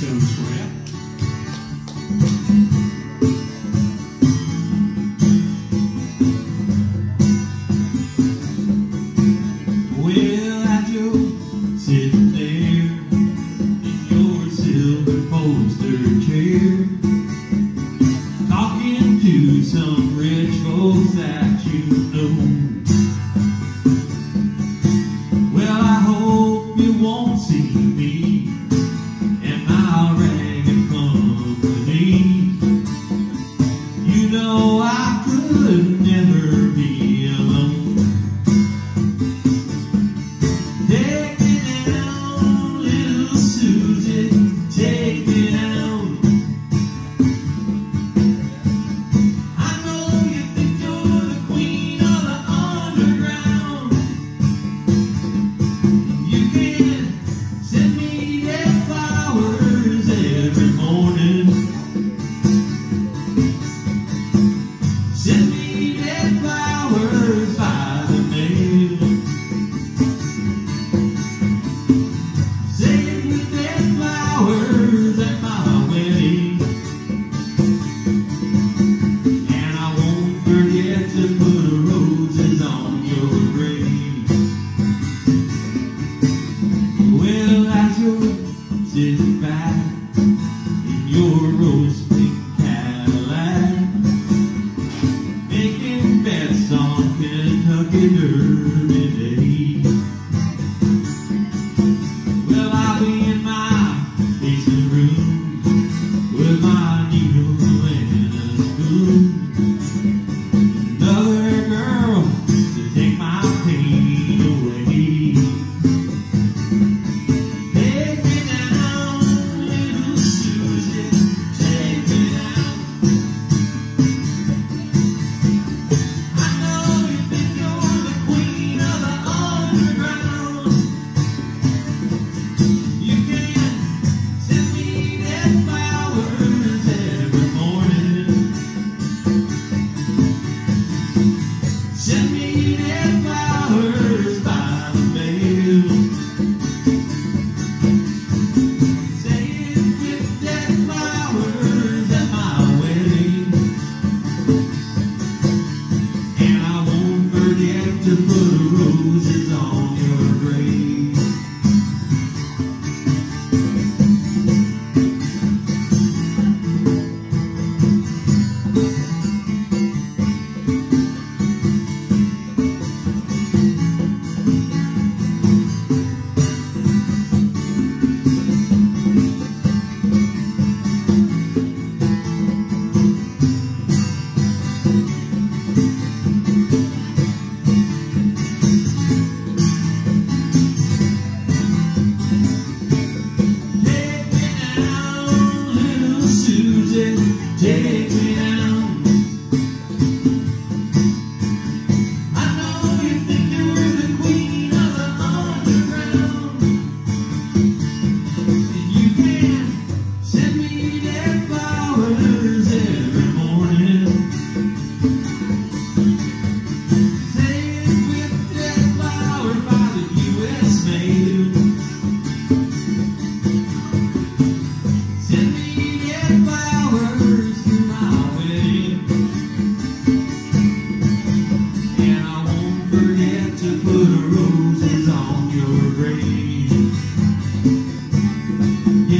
Thank. Well, I sit there in your silver chair, talking to some rich folks that you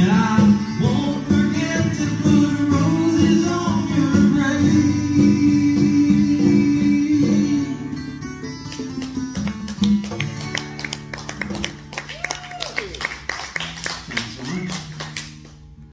Yeah.